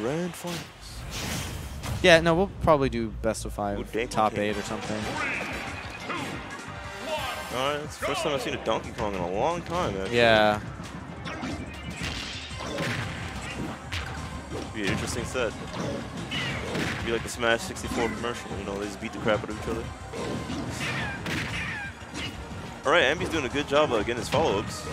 grand finals. Yeah, no, we'll probably do best of five, Ooh, top King. eight or something. All right, it's the first time I've seen a Donkey Kong in a long time. Actually. Yeah. Be an interesting set. Be like a Smash 64 commercial. You know, they just beat the crap out of each other. All right, Ambi's doing a good job of getting his follow-ups.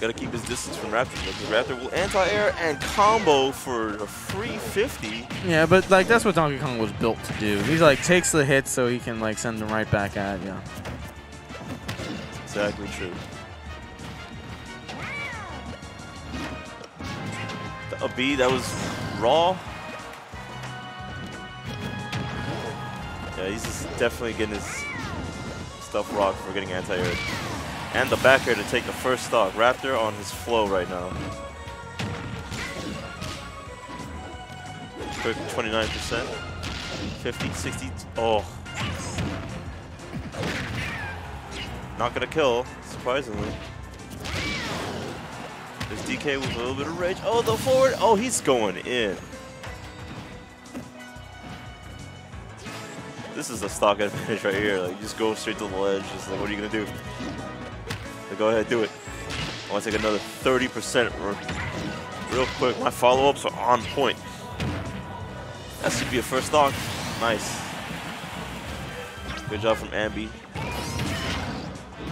Got to keep his distance from Raptor. Because Raptor will anti-air and combo for a free 50. Yeah, but like that's what Donkey Kong was built to do. He's like takes the hits so he can like send them right back at you. Exactly true. A B that was raw. Yeah, he's just definitely getting his stuff rocked for getting anti-air. And the back air to take the first stock. Raptor on his flow right now. Quick 29%. 50, 60. Oh. Not gonna kill, surprisingly. There's DK with a little bit of rage. Oh, the forward. Oh, he's going in. This is a stock advantage right here. Like, just go straight to the ledge. Just like, what are you gonna do? Go ahead, do it. I want to take another 30% real quick. My follow-ups are on point. That should be a first stock. Nice. Good job from Ambi.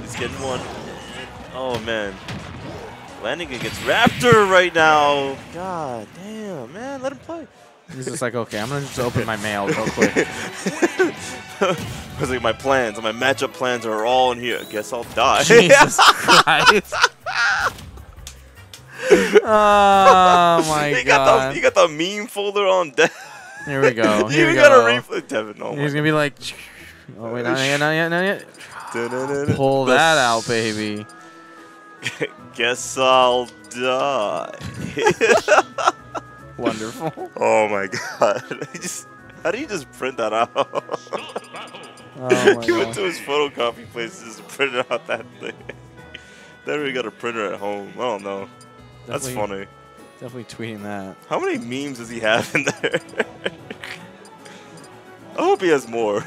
He's getting one. Oh, man. Landing against Raptor right now. God damn, man. Let him play. He's just like, okay, I'm gonna just open my mail real quick. Because like my plans, my matchup plans are all in here. Guess I'll die. Jesus Christ. oh my you got god. the you got the meme folder on deck. Here we go. you Here we even got a replay, Devin. Oh He's gonna be like, oh wait, not yet, not yet, not yet. Pull that out, baby. Guess I'll die. Wonderful. oh my god. He just how do you just print that out? Oh my he went to his photocopy place and just printed out that thing. Then we got a printer at home. I don't know. That's Definitely- funny. Definitely tweeting that. How many memes does he have in there? I hope he has more.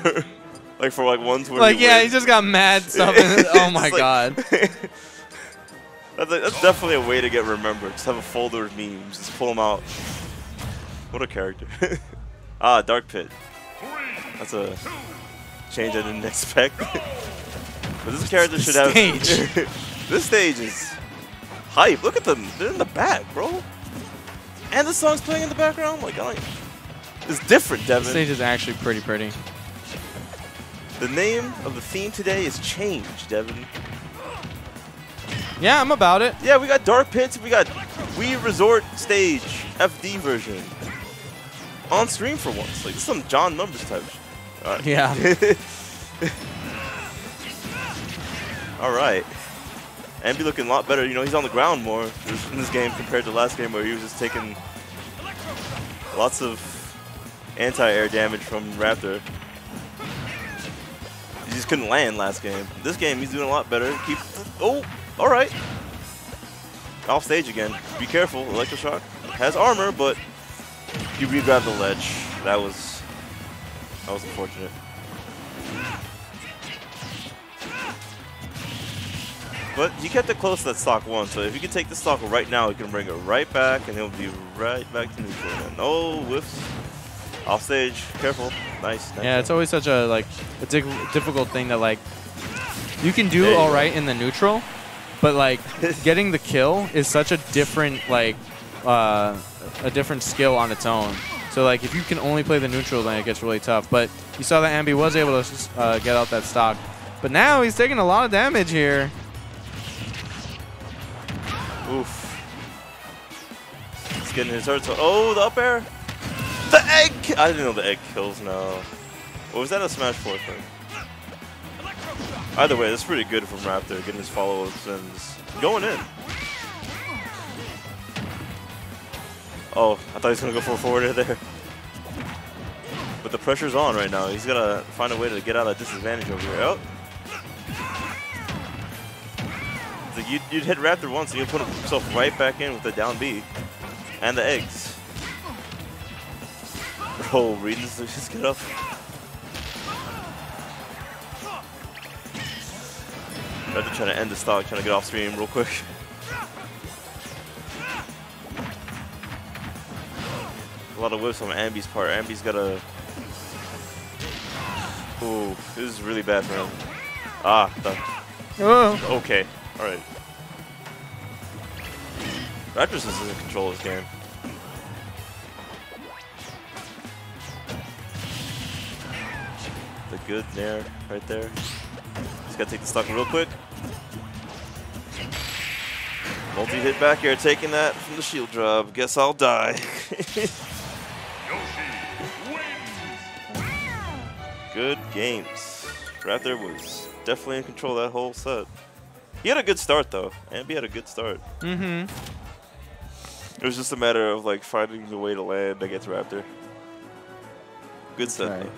like for like ones where Like, yeah, he just got mad stuff. in- oh my like- god. That's, like, that's definitely a way to get remembered. Just have a folder of memes. Just pull them out. What a character. ah, Dark Pit. That's a change I didn't expect. but this character should have. Stage. this stage is hype. Look at them. They're in the back, bro. And the song's playing in the background. Like, I like. It's different, Devin. stage is actually pretty pretty. The name of the theme today is Change, Devin. Yeah, I'm about it. Yeah, we got Dark Pits. We got Wii Resort Stage FD version on stream for once. Like this is some John Numbers type. Shit. All right. Yeah. All right. Ambi looking a lot better. You know, he's on the ground more in this game compared to last game where he was just taking lots of anti-air damage from Raptor. He just couldn't land last game. This game, he's doing a lot better. Keep. Oh, all right. Off stage again. Be careful. Electroshock has armor, but he re-grabbed the ledge. That was that was unfortunate. But he kept it close to that stock one, so if you can take the stock right now, he can bring it right back, and he'll be right back to neutral. And oh, whiffs. Off stage. Careful. Nice. nice Yeah, it's always such a like a difficult thing that like you can do all right in the neutral, but like getting the kill is such a different like uh, a different skill on its own. So like if you can only play the neutral, then it gets really tough. But you saw that Ambi was able to uh, get out that stock, but now he's taking a lot of damage here. Oof. He's getting his hurt. Oh, the up air. The egg. I didn't know the egg kills now. Or was that a Smash 4 thing? Either way, that's pretty good from Raptor, getting his follow-ups and going in. Oh, I thought he was going to go for a forward air there. But the pressure's on right now. He's got to find a way to get out of disadvantage over here. Oh. The you'd, you'd hit Raptor once and you'd put himself right back in with the down B and the eggs. Bro, this, just get up. Raptor trying to end the stock, trying to get off stream real quick. A lot of whips on Ambi's part. Ambi's got a. Ooh, this is really bad for him. Ah, the, Oh. okay, all right. Raptors is in control of this game. The good there, right there. Gotta take the stock real quick. Multi hit back air, taking that from the shield drop. Guess I'll die. good games. Raptor was definitely in control that whole set. He had a good start though. Ambi had a good start. Mm-hmm. It was just a matter of like finding the way to land against Raptor. Good set Right. though.